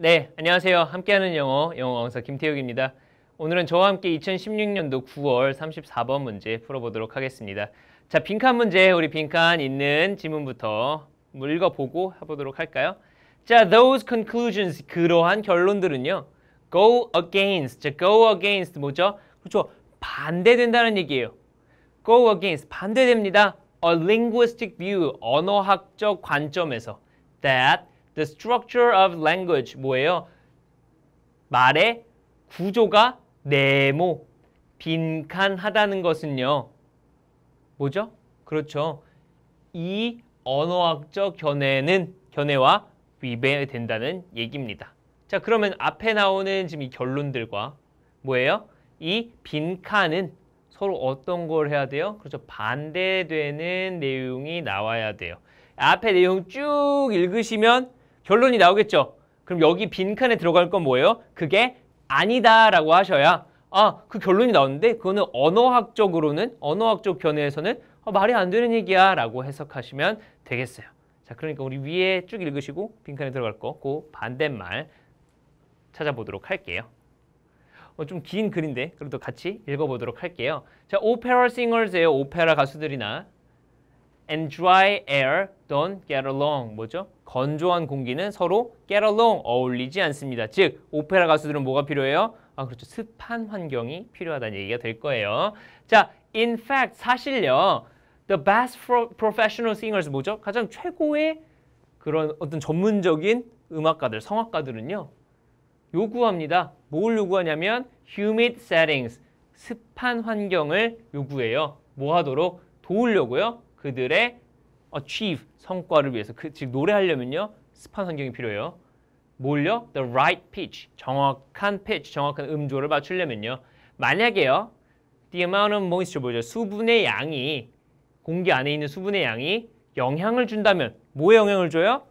네, 안녕하세요. 함께하는 영어, 영어 강사 김태욱입니다. 오늘은 저와 함께 2016년도 9월 34번 문제 풀어보도록 하겠습니다. 자, 빈칸 문제, 우리 빈칸 있는 지문부터 읽어보고 해보도록 할까요? 자, those conclusions, 그러한 결론들은요. go against, 자, go against 뭐죠? 그렇죠. 반대된다는 얘기예요. go against, 반대됩니다. a linguistic view, 언어학적 관점에서 that the structure of language 뭐예요? 말의 구조가 네모, 빈칸하다는 것은요. 뭐죠? 그렇죠. 이 언어학적 견해는 견해와 위배된다는 얘기입니다. 자, 그러면 앞에 나오는 지금 이 결론들과 뭐예요? 이 빈칸은 서로 어떤 걸 해야 돼요? 그렇죠. 반대되는 내용이 나와야 돼요. 앞에 내용 쭉 읽으시면 결론이 나오겠죠. 그럼 여기 빈칸에 들어갈 건 뭐예요? 그게 아니다라고 하셔야 아, 그 결론이 나오는데 그거는 언어학적으로는 언어학적 견해에서는 아, 말이 안 되는 얘기야 라고 해석하시면 되겠어요. 자, 그러니까 우리 위에 쭉 읽으시고 빈칸에 들어갈 거, 그 반대말 찾아보도록 할게요. 어, 좀 긴 글인데 그래도 같이 읽어보도록 할게요. 자, 오페라 싱어즈예요. 오페라 가수들이나 and dry air don't get along. 뭐죠? 건조한 공기는 서로 get along, 어울리지 않습니다. 즉, 오페라 가수들은 뭐가 필요해요? 아, 그렇죠. 습한 환경이 필요하다는 얘기가 될 거예요. 자, in fact, 사실요. The best professional singers 뭐죠? 가장 최고의 그런 어떤 전문적인 음악가들, 성악가들은요. 요구합니다. 뭘 요구하냐면 humid settings, 습한 환경을 요구해요. 뭐 하도록? 도우려고요. 그들의 achieve, 성과를 위해서. 그, 즉 노래하려면요. 습한 환경이 필요해요. 뭘요? The right pitch, 정확한 pitch, 정확한 음조를 맞추려면요. 만약에요. The amount of moisture 뭐죠? 수분의 양이 공기 안에 있는 수분의 양이 영향을 준다면 뭐에 영향을 줘요?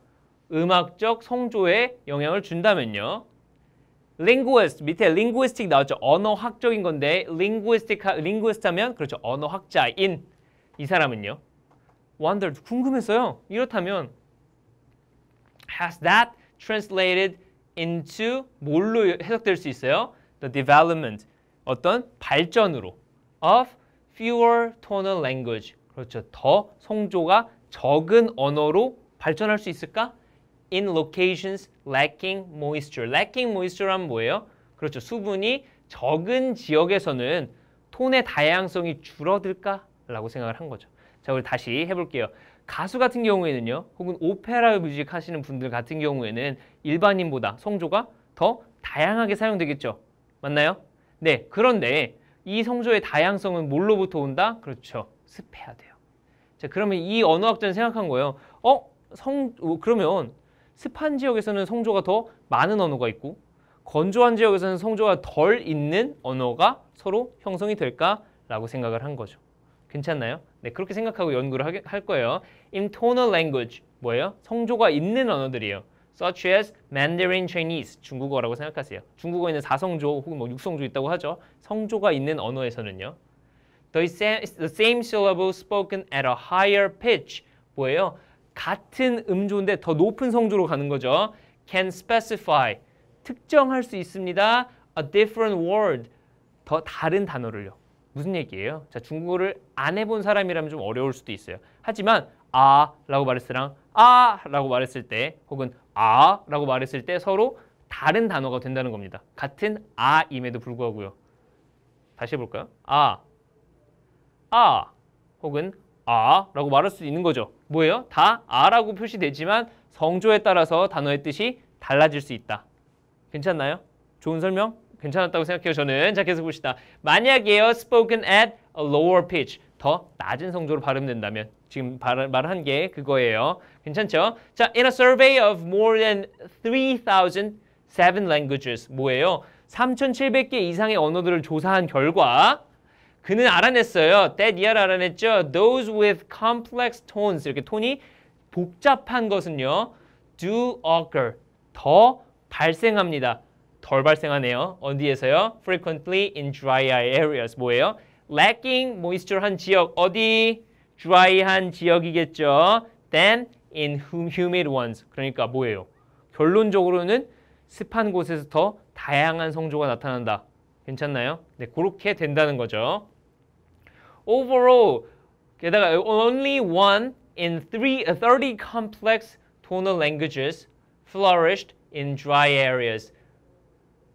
음악적 성조에 영향을 준다면요. linguist 밑에 linguistic 나왔죠. 언어학적인 건데 linguistic linguist 하면 그렇죠. 언어학자인 이 사람은요. Wonder 궁금했어요. 이렇다면 has that translated into 뭘로 해석될 수 있어요? The development 어떤 발전으로 of fewer tonal language 그렇죠. 더 성조가 적은 언어로 발전할 수 있을까? in locations lacking moisture. lacking moisture란 뭐예요? 그렇죠. 수분이 적은 지역에서는 톤의 다양성이 줄어들까 라고 생각을 한 거죠. 자, 우리 다시 해볼게요. 가수 같은 경우에는요, 혹은 오페라 뮤직 하시는 분들 같은 경우에는 일반인보다 성조가 더 다양하게 사용되겠죠. 맞나요? 네, 그런데 이 성조의 다양성은 뭘로부터 온다? 그렇죠. 습해야 돼요. 자, 그러면 이 언어학자는 생각한 거예요. 어? 성, 어, 그러면 습한 지역에서는 성조가 더 많은 언어가 있고 건조한 지역에서는 성조가 덜 있는 언어가 서로 형성이 될까라고 생각을 한 거죠. 괜찮나요? 네, 그렇게 생각하고 연구를 하게, 할 거예요. In tonal language 뭐예요? 성조가 있는 언어들이에요. such as Mandarin Chinese 중국어라고 생각하세요. 중국어에는 사성조 혹은 뭐 육성조 있다고 하죠. 성조가 있는 언어에서는요. The same, the same syllable spoken at a higher pitch 뭐예요? 같은 음조인데 더 높은 성조로 가는 거죠. can specify 특정할 수 있습니다. a different word 더 다른 단어를요. 무슨 얘기예요? 자, 중국어를 안 해본 사람이라면 좀 어려울 수도 있어요. 하지만 아 라고 말했을 때랑 아 라고 말했을 때 혹은 아 라고 말했을 때 서로 다른 단어가 된다는 겁니다. 같은 아임에도 불구하고요. 다시 해볼까요? 아, 아 혹은 아 라고 말할 수 있는 거죠. 뭐예요? 다 아라고 표시되지만 성조에 따라서 단어의 뜻이 달라질 수 있다. 괜찮나요? 좋은 설명? 괜찮았다고 생각해요, 저는. 자, 계속 봅시다. 만약에요, spoken at a lower pitch. 더 낮은 성조로 발음된다면 지금 말한 게 그거예요. 괜찮죠? 자, in a survey of more than 3,007 languages. 뭐예요? 3,700개 이상의 언어들을 조사한 결과 그는 알아냈어요. year 알아냈죠. Those with complex tones 이렇게 톤이 복잡한 것은요. do occur 더 발생합니다. 덜 발생하네요. 어디에서요? frequently in dry areas 뭐예요? lacking moisture한 지역 어디? dry한 지역이겠죠. than in humid ones 그러니까 뭐예요? 결론적으로는 습한 곳에서 더 다양한 성조가 나타난다. 괜찮나요? 네, 그렇게 된다는 거죠. Overall, 게다가 only one in three, 30 complex tonal languages flourished in dry areas.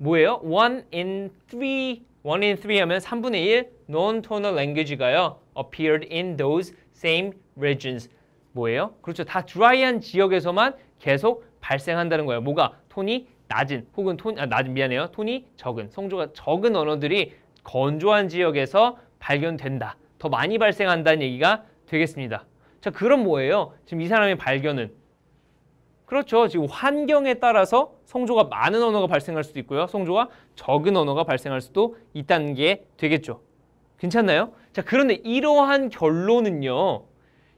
뭐예요? One in three, one in three 하면 3분의 1 non-tonal language가요 appeared in those same regions. 뭐예요? 그렇죠. 다 드라이한 지역에서만 계속 발생한다는 거예요. 뭐가 톤이 낮은 혹은 톤 아, 낮은 미안해요. 톤이 적은 성조가 적은 언어들이 건조한 지역에서 발견된다. 더 많이 발생한다는 얘기가 되겠습니다. 자, 그럼 뭐예요? 지금 이 사람의 발견은 그렇죠. 지금 환경에 따라서 성조가 많은 언어가 발생할 수도 있고요. 성조가 적은 언어가 발생할 수도 있다는 게 되겠죠. 괜찮나요? 자, 그런데 이러한 결론은요.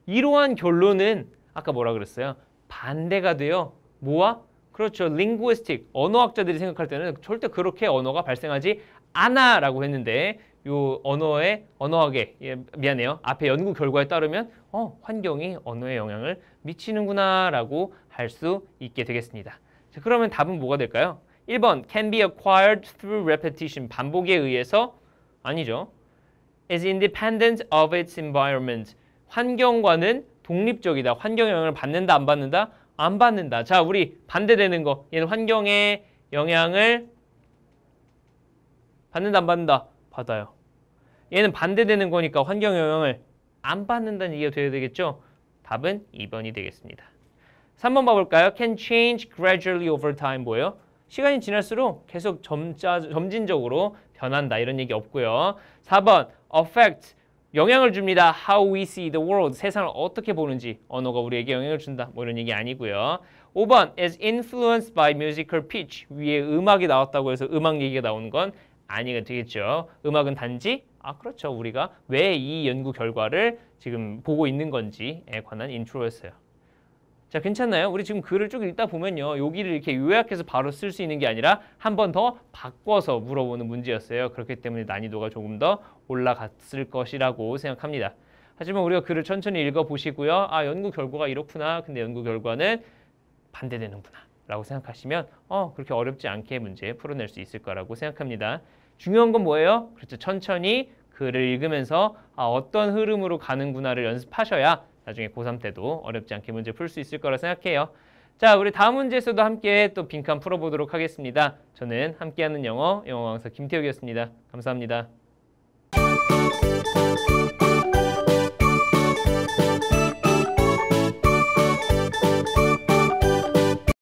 이러한 결론은 아까 뭐라 그랬어요? 반대가 돼요. 뭐와? 그렇죠. linguistic 언어학자들이 생각할 때는 절대 그렇게 언어가 발생하지 않아라고 했는데 요 언어의 언어학의 예, 미안해요. 앞에 연구 결과에 따르면 어, 환경이 언어에 영향을 미치는구나라고 할 수 있게 되겠습니다. 자, 그러면 답은 뭐가 될까요? 1번 can be acquired through repetition 반복에 의해서 아니죠. is independent of its environment 환경과는 독립적이다. 환경 영향을 받는다 안 받는다? 안 받는다. 자, 우리 반대되는 거. 얘는 환경의 영향을 받는다 안 받는다? 받아요. 얘는 반대되는 거니까 환경 영향을 안 받는다는 얘기가 돼야 되겠죠? 답은 2번이 되겠습니다. 3번 봐볼까요? Can change gradually over time 뭐예요? 시간이 지날수록 계속 점자, 점진적으로 변한다 이런 얘기 없고요. 4번 affect 영향을 줍니다. How we see the world 세상을 어떻게 보는지 언어가 우리에게 영향을 준다 뭐 이런 얘기 아니고요. 5번 is influenced by musical pitch 위에 음악이 나왔다고 해서 음악 얘기가 나오는 건 아니가 되겠죠. 음악은 단지 아 그렇죠 우리가 왜 이 연구 결과를 지금 보고 있는 건지에 관한 인트로였어요. 자 괜찮나요? 우리 지금 글을 쭉 읽다 보면요 여기를 이렇게 요약해서 바로 쓸 수 있는 게 아니라 한 번 더 바꿔서 물어보는 문제였어요. 그렇기 때문에 난이도가 조금 더 올라갔을 것이라고 생각합니다. 하지만 우리가 글을 천천히 읽어보시고요. 아 연구 결과가 이렇구나. 근데 연구 결과는 반대되는구나. 라고 생각하시면 어 그렇게 어렵지 않게 문제 풀어낼 수 있을 거라고 생각합니다. 중요한 건 뭐예요? 그렇죠. 천천히 글을 읽으면서 아, 어떤 흐름으로 가는구나를 연습하셔야 나중에 고3 때도 어렵지 않게 문제 풀 수 있을 거라 생각해요. 자, 우리 다음 문제에서도 함께 또 빈칸 풀어보도록 하겠습니다. 저는 함께하는 영어, 영어 강사 김태욱이었습니다. 감사합니다.